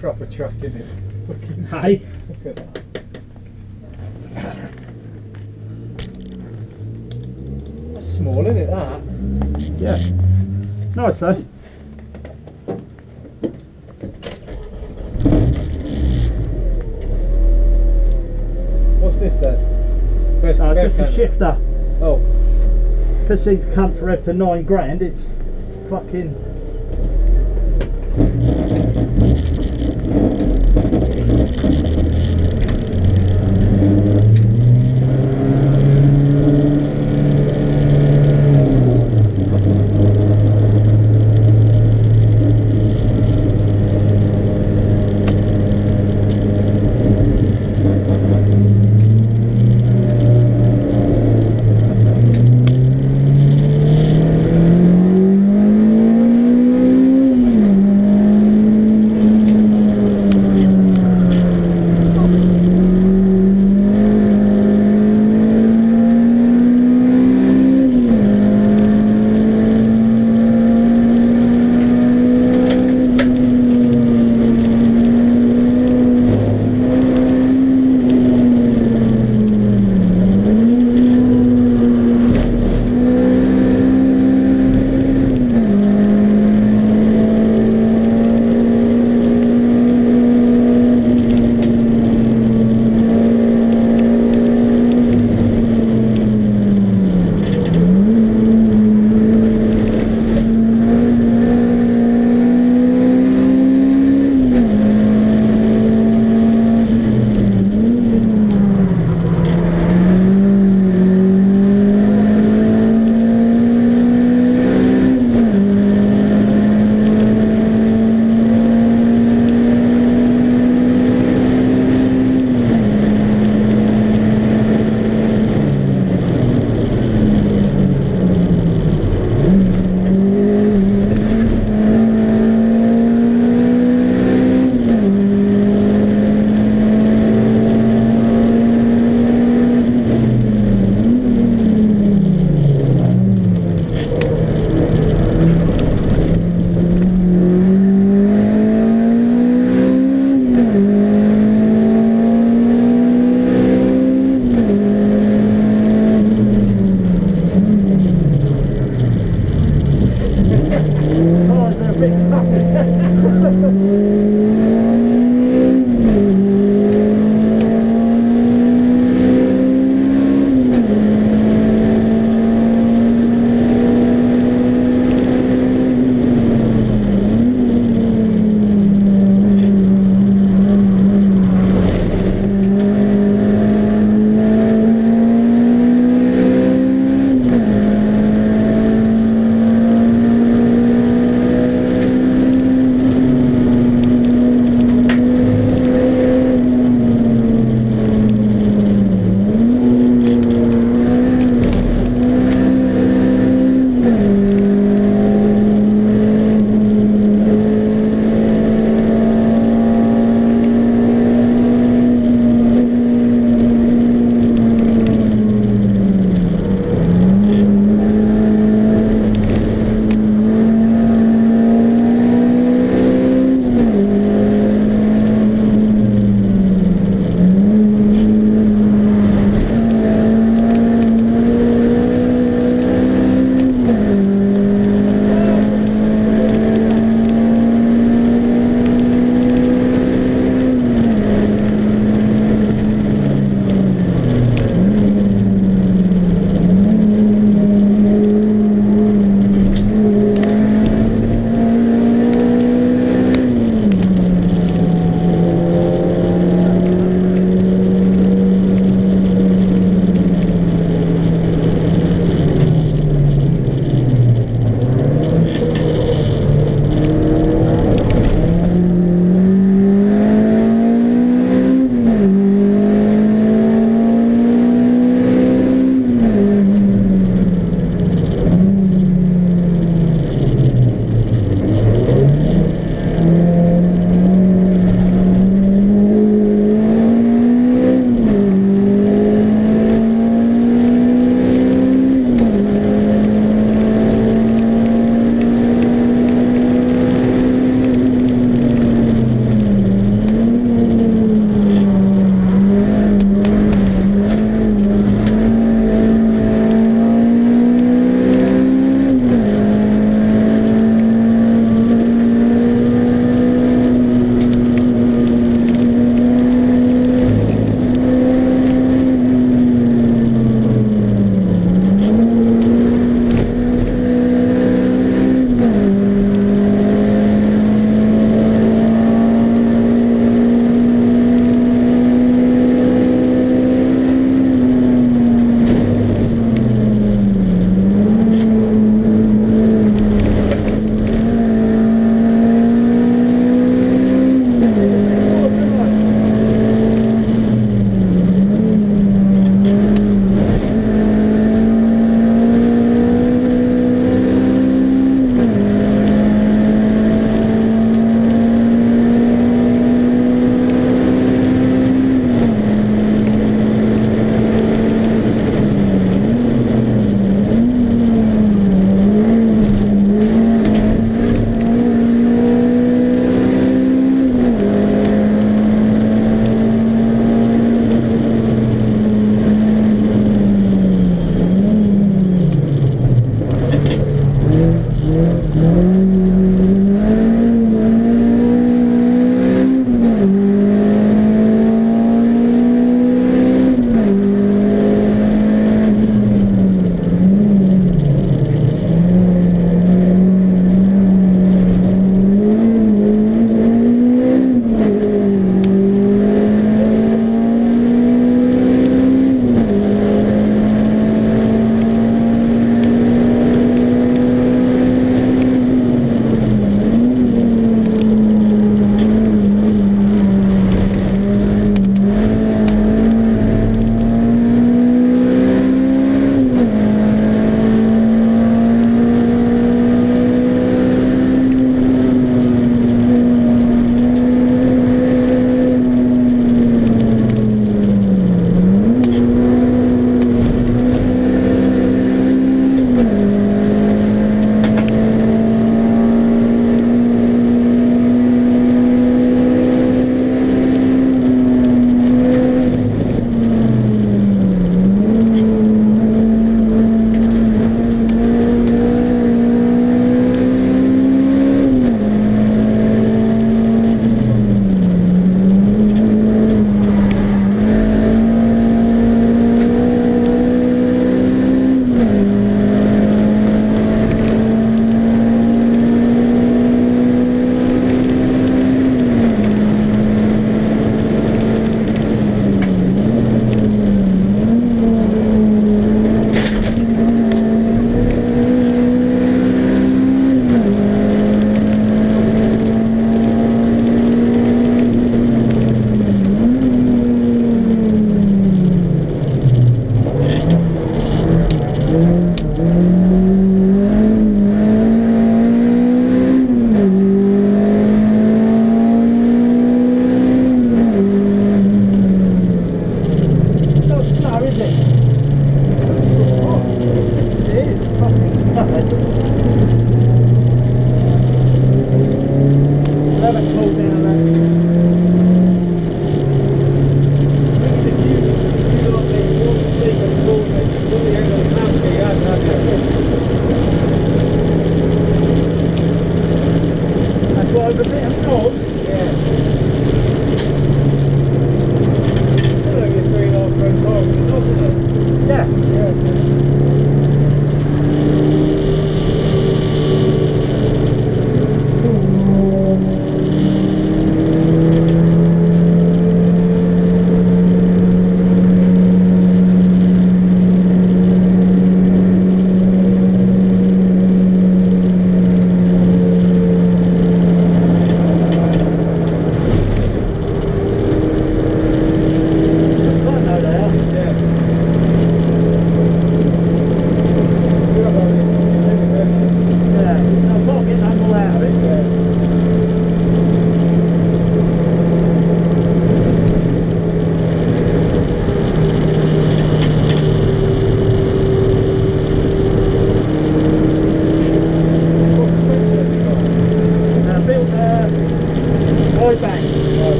proper truck in it. Fucking Hey, look at that. That's small, isn't it? That. yeah. Nice though. What's this then? Where's Uh, just a shifter. Oh, Because these cunts up to nine grand, it's, it's fucking.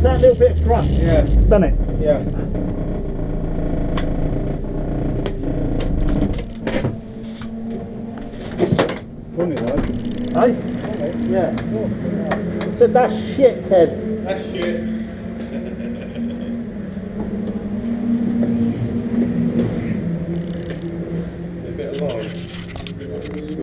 takes that little bit of thrust. Yeah. Done it? Yeah. Funny though. Hey? Yeah. Said that's shit, Kev. That's shit.